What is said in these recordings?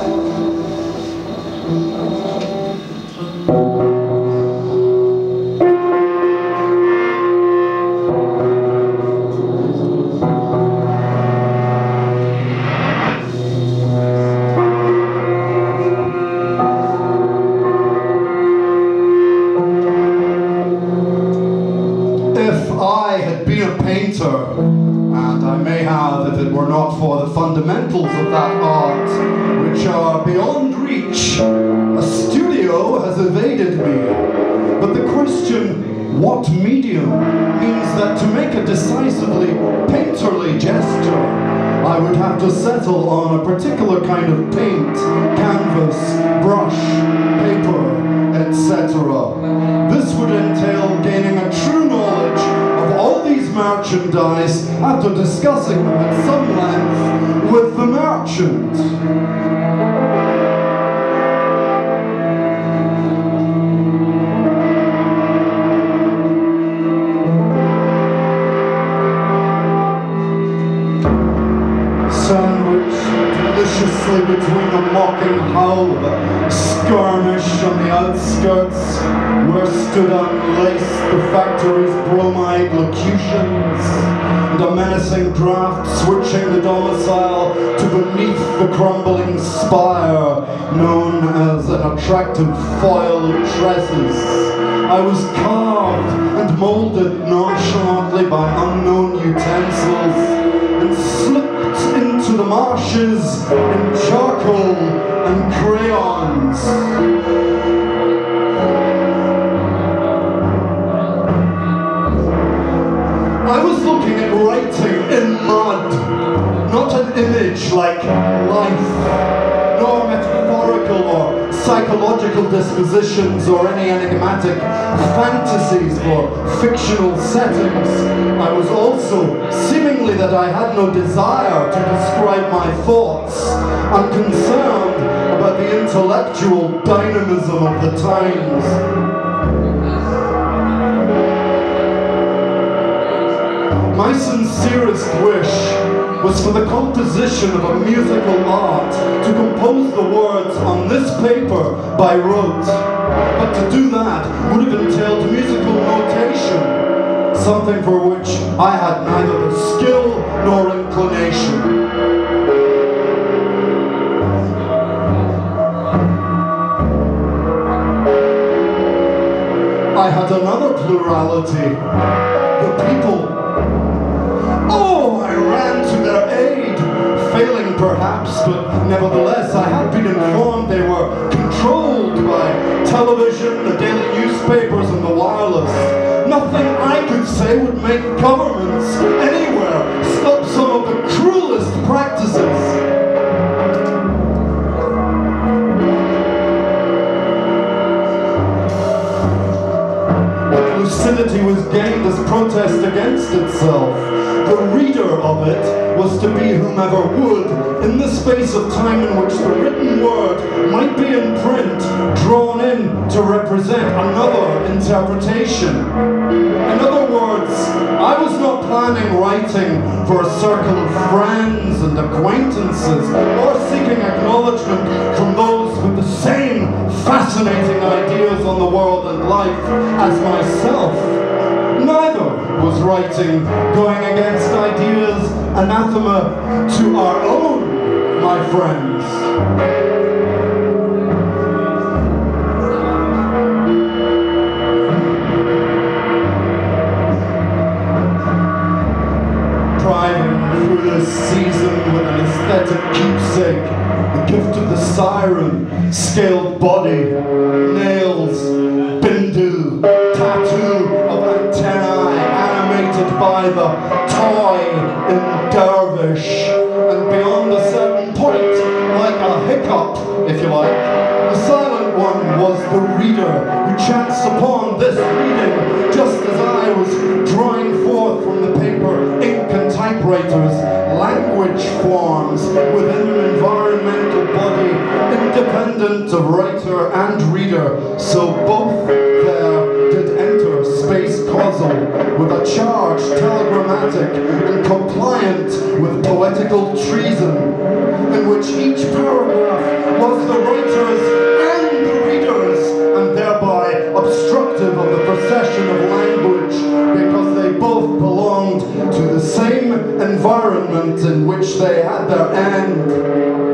Música But the question, what medium, means that to make a decisively painterly gesture, I would have to settle on a particular kind of paint, canvas, brush, paper, etc. This would entail gaining a true knowledge of all these merchandise after discussing them at some length with the merchant. Skirmish on the outskirts where stood unlaced the factory's bromide locutions and a menacing draft switching the domicile to beneath the crumbling spire known as an attractive foil of tresses. I was carved and molded nonchalantly by unknown utensils and slipped into the marshes in charcoal. I was looking at writing in mud, not an image like life, nor metaphorical or psychological dispositions or any enigmatic fantasies or fictional settings. I was also, seemingly that I had no desire to describe my thoughts. I'm concerned the intellectual dynamism of the times. My sincerest wish was for the composition of a musical art to compose the words on this paper by rote. But to do that would have entailed musical notation, something for which I had neither the skill nor inclination. I had another plurality, the people Oh, I ran to their aid, failing perhaps, but nevertheless I had been informed they were controlled by television, the daily newspapers, and the wireless. Nothing I could say would make governments itself. The reader of it was to be whomever would, in the space of time in which the written word might be in print, drawn in to represent another interpretation. In other words, I was not planning writing for a circle of friends and acquaintances, or seeking acknowledgement from those with the same fascinating ideas on the world and life as myself. Was writing going against ideas anathema to our own, my friends. Through this season with an aesthetic keepsake, the gift of the siren, scaled body, hiccup, if you like, the silent one was the reader who chanced upon this reading. Just as I was drawing forth from the paper ink and typewriters language forms within an environmental body independent of writer and reader. So both there did enter space causal with a charge telegrammatic compliant with poetical treason in which each paragraph was the writer's and the reader's and thereby obstructive of the procession of language because they both belonged to the same environment in which they had their end.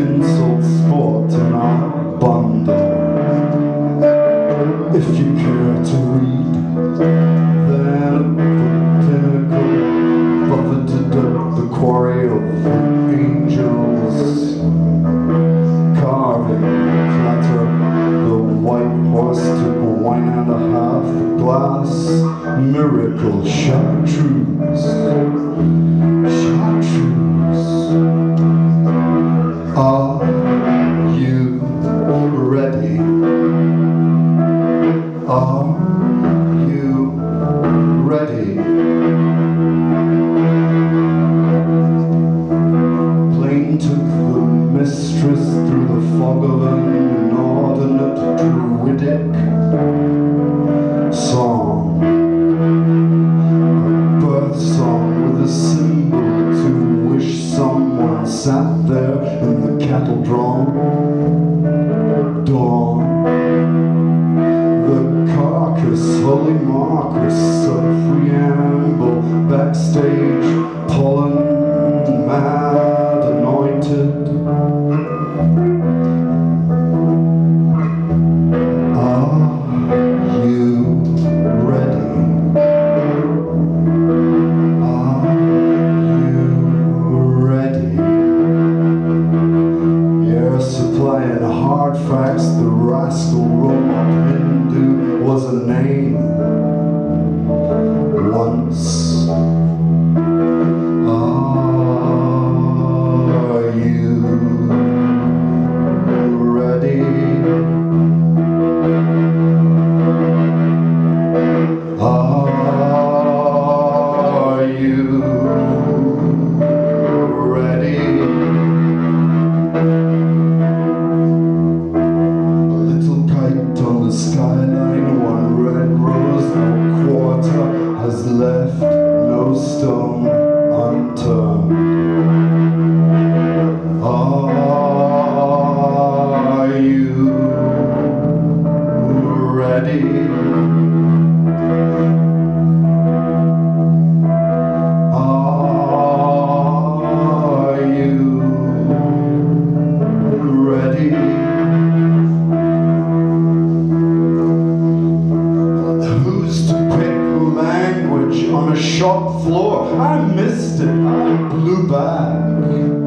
Tinsel sport in our bundle. If you care to read, then the pinnacle buffeted up the quarry of angels, carving clatter. The white horse took wine and a half glass, miracle chartreuse. The rascal robot Hindu was a name floor? I missed it, I blew back.